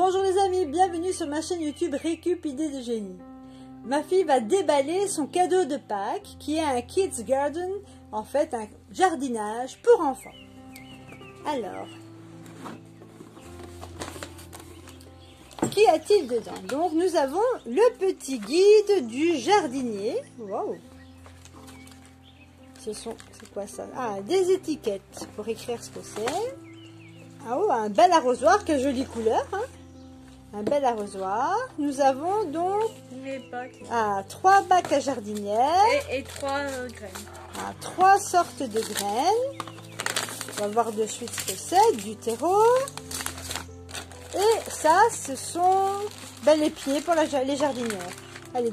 Bonjour les amis, bienvenue sur ma chaîne YouTube Récup Idées de Génie. Ma fille va déballer son cadeau de Pâques qui est un Kids Garden, en fait un jardinage pour enfants. Alors, qu'y a-t-il dedans? Donc nous avons le petit guide du jardinier. Wow Ce sont, c'est quoi ça? Ah, des étiquettes pour écrire ce que c'est. Ah oh, un bel arrosoir, quelle jolie couleur. Hein? Un bel arrosoir. Nous avons donc Les bacs. ah, trois bacs à jardinière, Et, et trois euh, graines. ah, trois sortes de graines. On va voir de suite ce que c'est, du terreau. Et ça, ce sont ben, les pieds pour la, les jardinières. Allez,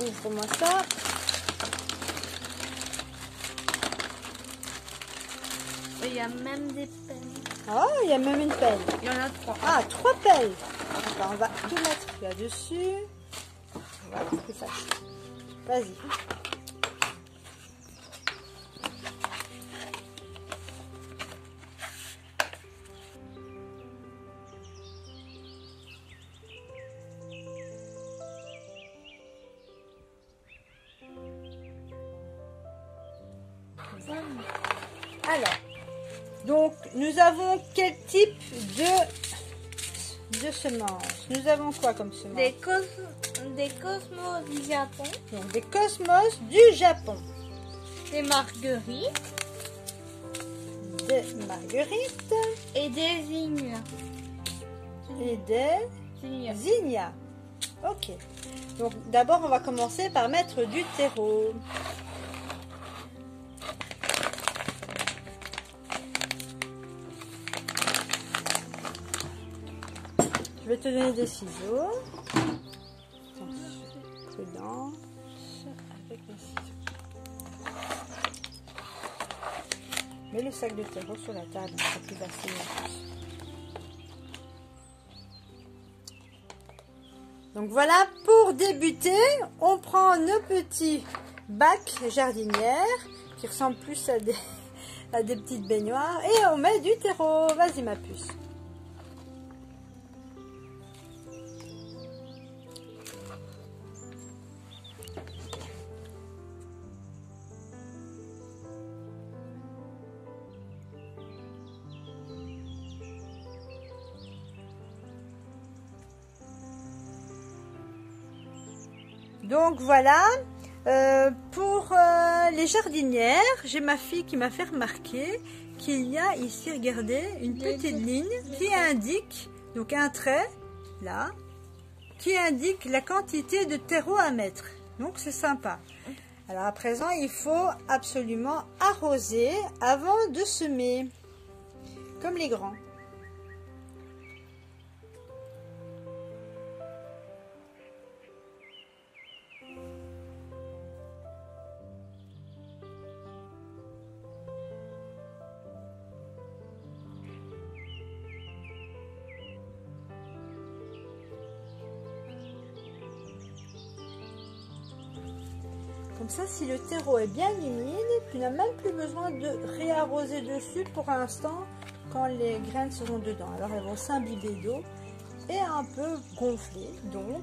ouvre-moi ça. Et Il y a même des pelles. Oh, il y a même une pelle. Il y en a trois. Ah, trois pelles. On va tout mettre là-dessus. Voilà, c'est plus facile. Vas-y. Alors, nous avons quel type de, de semences Nous avons quoi comme semences Des, cos des cosmos du Japon. Donc des cosmos du Japon, Des marguerites. des marguerites Et des vignes. et des zinnias. Ok. Donc d'abord on va commencer par mettre du terreau. Vais te donner des ciseaux. Prudence avec les. Mets le sac de terreau sur la table, plus facile. Donc voilà, pour débuter, on prend nos petits bacs jardinières qui ressemblent plus à des, à des petites baignoires et on met du terreau. Vas-y ma puce. Donc voilà, Euh, pour euh, les jardinières, j'ai ma fille qui m'a fait remarquer qu'il y a ici, regardez, une petite ligne qui indique, donc un trait, là, qui indique la quantité de terreau à mettre. Donc c'est sympa. Alors à présent, il faut absolument arroser avant de semer, comme les grands. Ça, si le terreau est bien humide, tu n'as même plus besoin de réarroser dessus pour l'instant quand les graines seront dedans. Alors elles vont s'imbiber d'eau et un peu gonfler, donc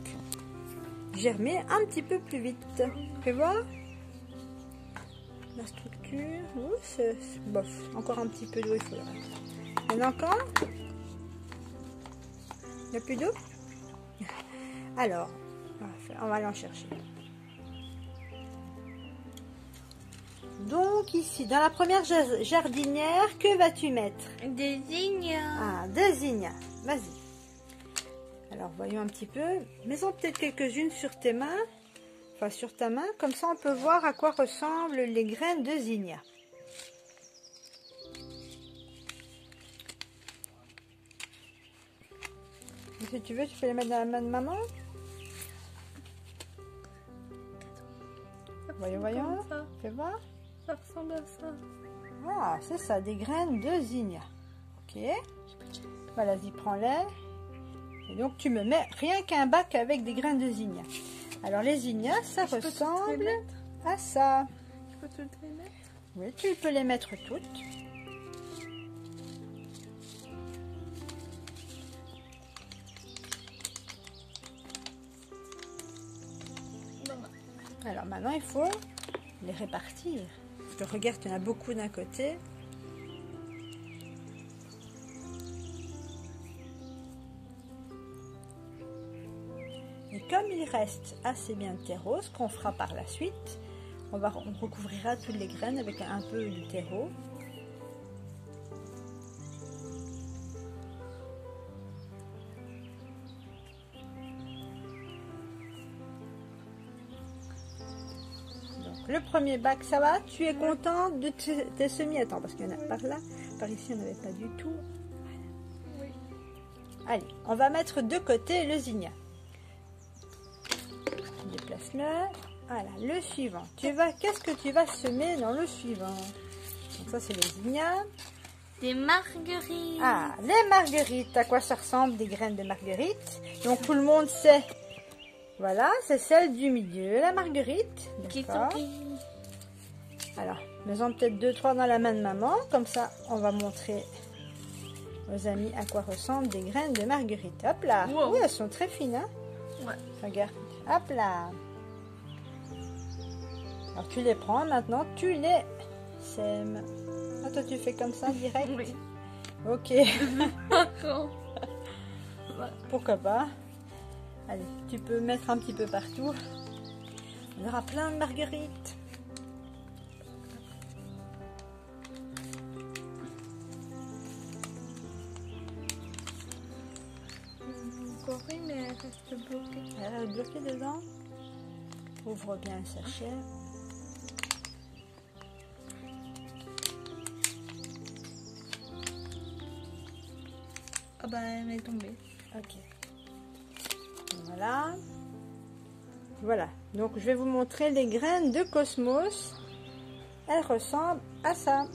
germer un petit peu plus vite. Tu vois? La structure, bof. Encore un petit peu d'eau, il faudrait. Il y en a encore? Il n'y a plus d'eau? Alors, on va aller en chercher. Donc ici, dans la première ja- jardinière, que vas-tu mettre? Des vignes. Ah, désigne. Vas-y. Alors, voyons un petit peu. Mets-en peut-être quelques-unes sur tes mains. Enfin, sur ta main. Comme ça, on peut voir à quoi ressemblent les graines de zinnia. Si tu veux, tu peux les mettre dans la main de maman. Voyons, voyons. Fais voir. Ça ressemble à ça. Ah, c'est ça, des graines de zinnia. Ok. Voilà, prends-les. Et donc, tu me mets rien qu'un bac avec des graines de zinnia. Alors, les zinnia, ça ressemble à ça. Je peux toutes les mettre Oui, tu peux les mettre toutes. Alors maintenant, il faut les répartir. Je regarde, il y en a beaucoup d'un côté. Et comme il reste assez bien de terreau, ce qu'on fera par la suite, on, on recouvrira toutes les graines avec un peu de terreau. Le premier bac, ça va Tu es content de tes semis Attends, parce qu'il y en a par là. Par ici, on n'avait pas du tout. Oui. Allez, on va mettre de côté le zinnia. Déplace-le. Voilà, le suivant. Tu vas, qu'est-ce que tu vas semer dans le suivant Donc ça, c'est le zinnia. Des marguerites. Ah, les marguerites. À quoi ça ressemble des graines de marguerite Donc tout le monde sait. Voilà, c'est celle du milieu, la marguerite. Alors, mets-en peut-être deux, trois dans la main de maman. Comme ça, on va montrer aux amis à quoi ressemblent des graines de marguerite. Hop là. Wow. Oui, elles sont très fines. Hein Ouais. Regarde. Hop là. Alors, tu les prends maintenant, tu les sèmes. Ah, toi, tu fais comme ça direct Oui. Ok. Pourquoi pas Allez, tu peux mettre un petit peu partout. On aura plein de marguerites. Encore une, mais elle reste bloquée. Elle reste bloquée dedans. Ouvre bien le sachet. Ah bah elle est tombée. Ok. Voilà. Voilà. Donc je vais vous montrer les graines de Cosmos. Elles ressemblent à ça.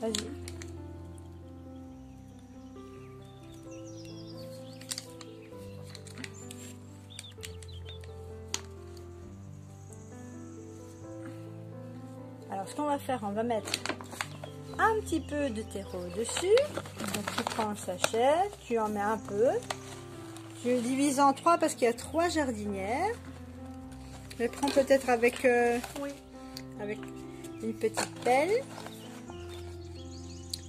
Vas-y. Alors ce qu'on va faire, on va mettre un petit peu de terreau dessus. Donc tu prends un sachet, tu en mets un peu. Tu le divises en trois parce qu'il y a trois jardinières. Je prends peut-être avec, euh, Oui. avec une petite pelle.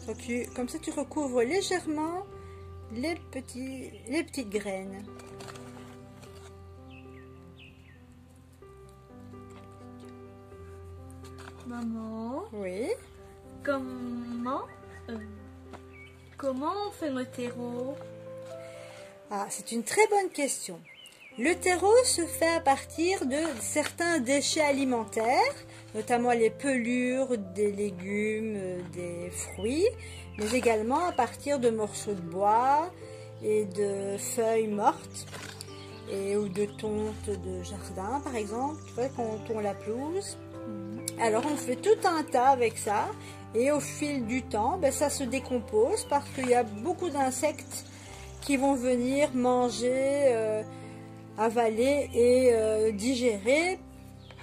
Donc tu- comme ça tu recouvres légèrement les, petits, les petites graines. Maman, Oui. comment euh, comment on fait le terreau Ah, c'est une très bonne question. Le terreau se fait à partir de certains déchets alimentaires, notamment les pelures des légumes, euh, des fruits, mais également à partir de morceaux de bois et de feuilles mortes et ou de tontes de jardin par exemple. Tu vois quand on la pelouse. Alors on fait tout un tas avec ça et au fil du temps, ben, ça se décompose parce qu'il y a beaucoup d'insectes qui vont venir manger, euh, avaler et euh, digérer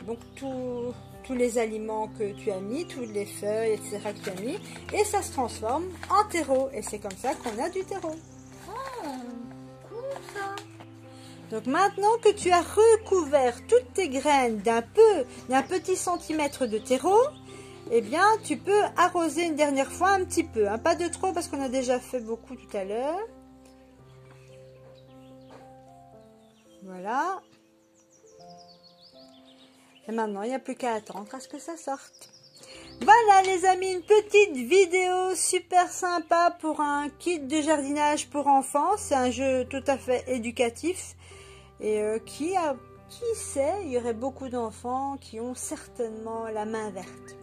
donc tous tous les aliments que tu as mis, toutes les feuilles, etc. que tu as mis, et ça se transforme en terreau. Et c'est comme ça qu'on a du terreau. Ah, cool ça. Donc maintenant que tu as recouvert toutes tes graines d'un peu, d'un petit centimètre de terreau, eh bien tu peux arroser une dernière fois un petit peu, hein, pas de trop parce qu'on a déjà fait beaucoup tout à l'heure. Voilà. Et maintenant, il n'y a plus qu'à attendre à ce que ça sorte. Voilà les amis, une petite vidéo super sympa pour un kit de jardinage pour enfants. C'est un jeu tout à fait éducatif et euh, qui a, qui sait, il y aurait beaucoup d'enfants qui ont certainement la main verte.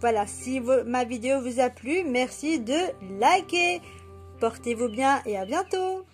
Voilà, si ma vidéo vous a plu, merci de liker. Portez-vous bien et à bientôt